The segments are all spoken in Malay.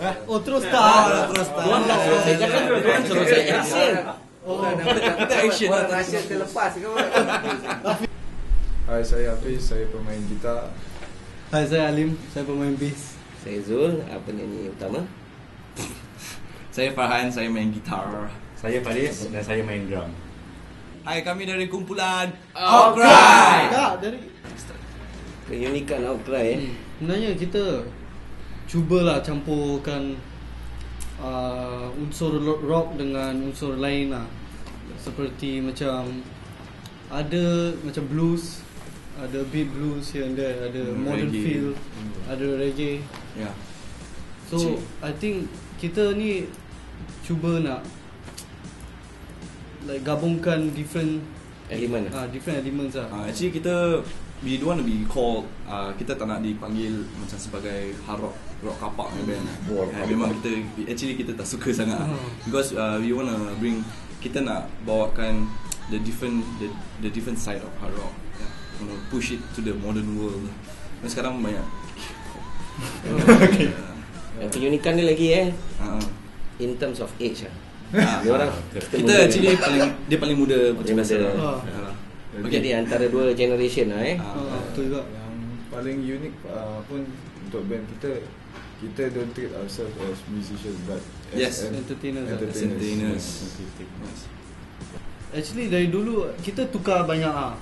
Oh terus Oh, tak. terus tak. Tuan tak suruh saya cakap, tuan suruh saya action. Oh. Kita action lah. Rahsia terlepas ke? Hai, saya Hafiz, saya pemain gitar. Hai saya Alim, saya pemain bass. Saya Zul, apa nyanyi utama? Saya Farhan, saya main gitar. Saya Faris dan saya main drum. Hai, kami dari kumpulan Outcry. Tak dari Keunikan Outcry eh. Sebenarnya kita cubalah campurkan uh, unsur rock dengan unsur lain lah. Seperti macam ada macam blues, ada beat blues here and there, ada Hmm, modern reggae. feel, ada reggae. Ya. So Cik. I think kita ni cuba nak like gabungkan different Elemen. ah uh, different elements lah. Uh, actually kita we don't want to be called uh, kita tak nak dipanggil macam sebagai hard rock rock kapak punya band. Oh, Uh, kapak. memang kita actually kita tak suka sangat Hmm. because uh, we want to bring kita nak bawakan the different the, the different side of hard rock. Yeah. Want to push it to the modern world. Dan sekarang banyak Yang keunikan dia lagi eh uh, in terms of age ah. Ah, Dia orang kita actually ni. paling dia paling muda macam biasa. muda. Ah. Uh, Jadi antara dua generation lah eh. Ah. Ah, betul juga. Yang paling unik uh, pun untuk band kita, kita don't treat ourselves as musicians but as Yes. an- Entertainers lah. Entertainers. Yes. Actually dari dulu kita tukar banyak ah.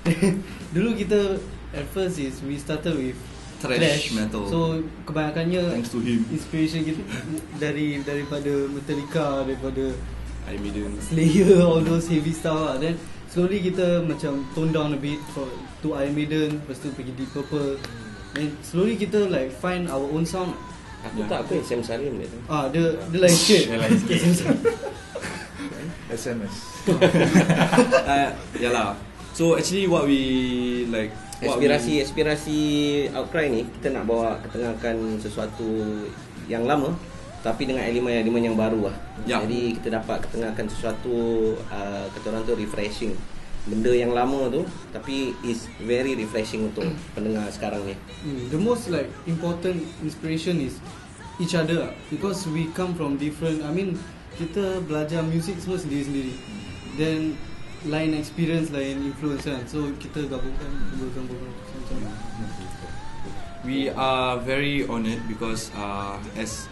dulu kita at first is we started with Thrash metal. So kebanyakannya Thanks to him. inspiration kita dari daripada Metallica, daripada I Maiden. Slayer, all those heavy stuff lah. Then slowly kita macam tone down a bit for, to Iron Maiden, lepas tu pergi Deep Purple. Then slowly kita like find our own sound. Aku tak apa Sam Salim dia tu. Ah, dia dia lain sikit. Dia lain sikit. SMS. uh, yalah. So actually what we like what Aspirasi we, aspirasi outcry ni kita nak bawa ketengahkan sesuatu yang lama tapi dengan elemen-elemen yang baru lah. Ya. Jadi kita dapat ketengahkan sesuatu uh, kata orang tu refreshing. Benda yang lama tu tapi is very refreshing untuk pendengar sekarang ni. Hmm, the most like important inspiration is each other lah. because we come from different I mean kita belajar music semua sendiri-sendiri then lain experience lain influence kan so kita gabungkan gabungkan macam we are very honoured because uh, as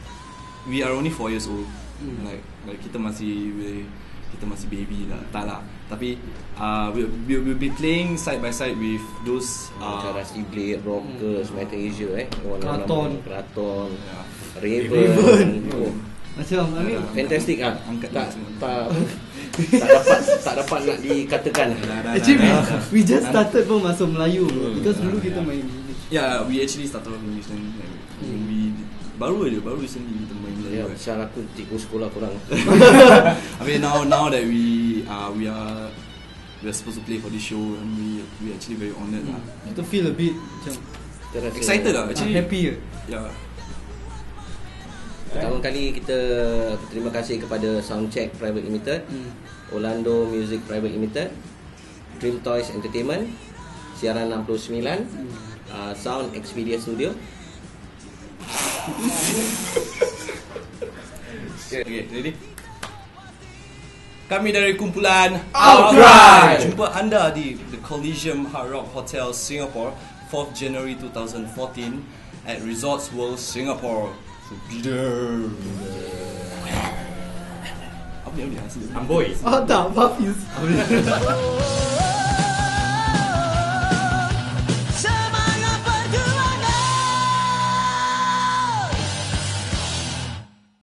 we are only 4 years old. Hmm. Like like kita masih we- kita masih baby lah. Tak lah. Tapi uh, we we will be playing side by side with those Macam uh, Rusty Blade, Rockers, Metal Asia eh. Orang Kraton. Kraton. yeah. Raven. Raven. Oh. macam I mean Fantastic ah. Angkat Tak tak tak dapat tak dapat nak dikatakan. Actually we, just started pun masuk Melayu Hmm. because dulu kita main Yeah, we actually started off English then like, Hmm. we baru aja baru recently kita main Ya, Melayu. pasal aku cikgu sekolah kurang. I mean now now that we uh, we are we are supposed to play for this show and we we actually very honoured lah. kita feel a bit macam Excited lah ah, actually. happy je Yeah. Pertama kali kita terima kasih kepada Soundcheck Private Limited, hmm. Orlando Music Private Limited, Dream Toys Entertainment, Siaran 69, uh, Sound Expedia Studio. Okay, okay, ready? Kami dari kumpulan Outcry. Jumpa anda di The Coliseum Hard Rock Hotel Singapore 4th January 2014 at Resorts World Singapore. So be there. Apa ni? Apa ni? Amboy. oh tak Hafiz